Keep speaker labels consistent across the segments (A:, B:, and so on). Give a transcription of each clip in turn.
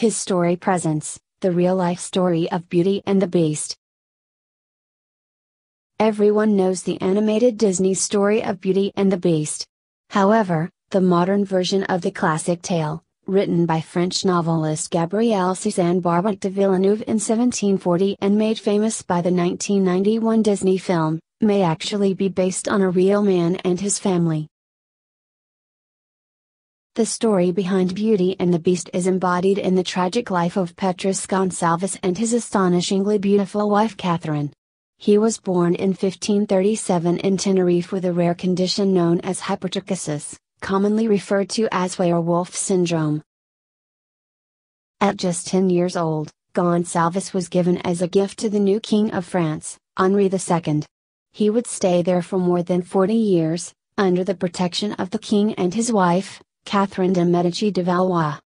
A: His story presents the real life story of Beauty and the Beast. Everyone knows the animated Disney story of Beauty and the Beast. However, the modern version of the classic tale, written by French novelist Gabrielle Suzanne Barbot de Villeneuve in 1740 and made famous by the 1991 Disney film, may actually be based on a real man and his family. The story behind Beauty and the Beast is embodied in the tragic life of Petrus Gonsalvus and his astonishingly beautiful wife Catherine. He was born in 1537 in Tenerife with a rare condition known as hypertrichosis, commonly referred to as werewolf syndrome. At just 10 years old, Gonsalvus was given as a gift to the new King of France, Henri II. He would stay there for more than 40 years, under the protection of the king and his wife, Catherine de' Medici de Valois.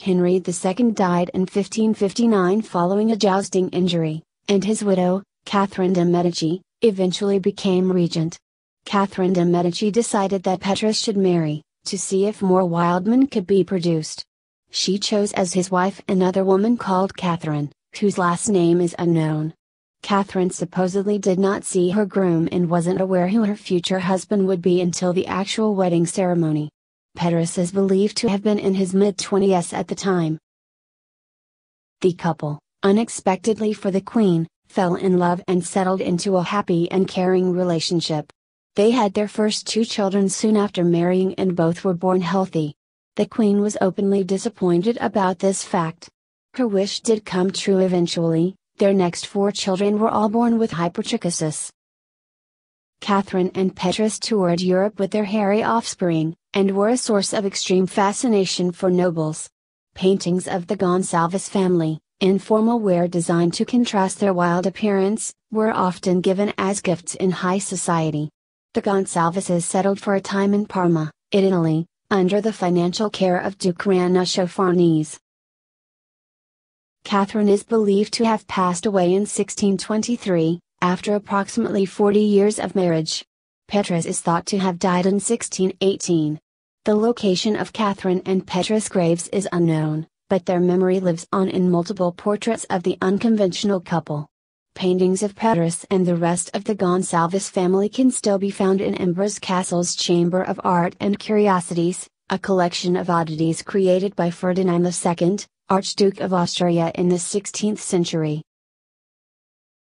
A: Henry II died in 1559 following a jousting injury, and his widow, Catherine de' Medici, eventually became regent. Catherine de' Medici decided that Petrus should marry, to see if more wildmen could be produced. She chose as his wife another woman called Catherine, whose last name is unknown. Catherine supposedly did not see her groom and wasn't aware who her future husband would be until the actual wedding ceremony. Petrus is believed to have been in his mid 20s at the time. The couple, unexpectedly for the Queen, fell in love and settled into a happy and caring relationship. They had their first two children soon after marrying and both were born healthy. The Queen was openly disappointed about this fact. Her wish did come true eventually, their next four children were all born with hypertrichosis. Catherine and Petrus toured Europe with their hairy offspring, and were a source of extreme fascination for nobles. Paintings of the Gonsalvus family, in formal wear designed to contrast their wild appearance, were often given as gifts in high society. The Gonsalveses settled for a time in Parma, Italy, under the financial care of Duke Ranuccio Farnese. Catherine is believed to have passed away in 1623, after approximately 40 years of marriage. Petrus is thought to have died in 1618. The location of Catherine and Petrus' graves is unknown, but their memory lives on in multiple portraits of the unconventional couple. Paintings of Petrus and the rest of the Gonsalvus family can still be found in Ambras Castle's Chamber of Art and Curiosities, a collection of oddities created by Ferdinand II, Archduke of Austria in the 16th century.